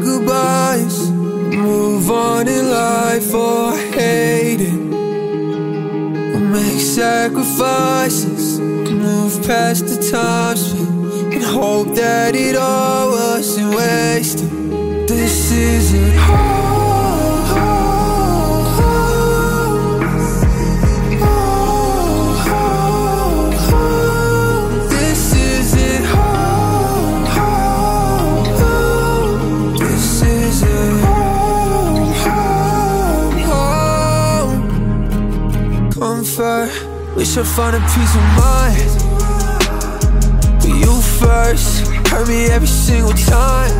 goodbyes. Move on in life or hate it. We'll make sacrifices, move past the times, and hope that it all wasn't wasted. This isn't home. Comfort. Wish I found a peace of mind. But you first hurt me every single time.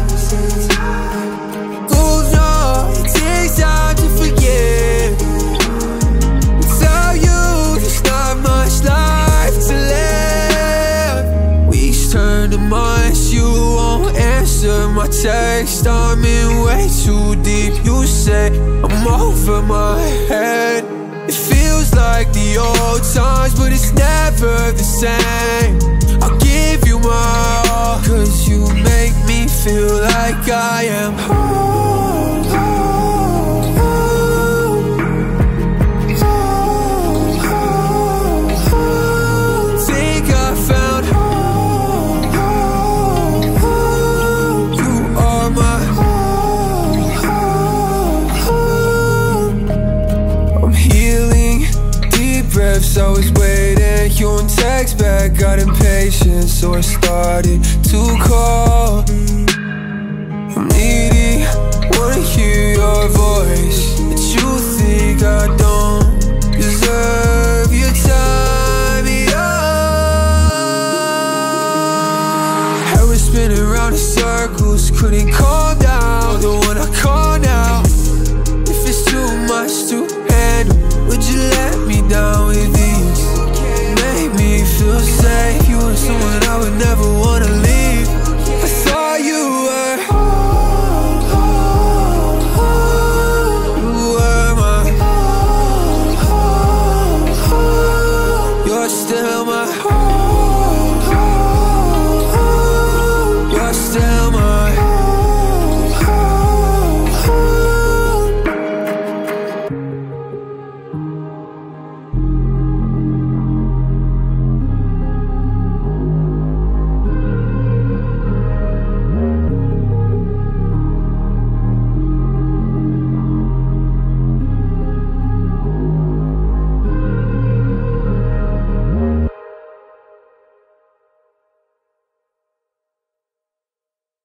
Oh it takes time to forget. Tell you not much life to live. Weeks turn to months, you won't answer my text. I'm in way too deep. You say I'm over my head. It like the old times, but it's never the same. I'll give you my all, cause you make me feel like I am home. I was waiting. You won't text back, got impatient, so I started to call. I'm needy, wanna hear your voice. But you think I don't deserve your time, yeah. Head was spinning around in circles, couldn't calm down. The one I call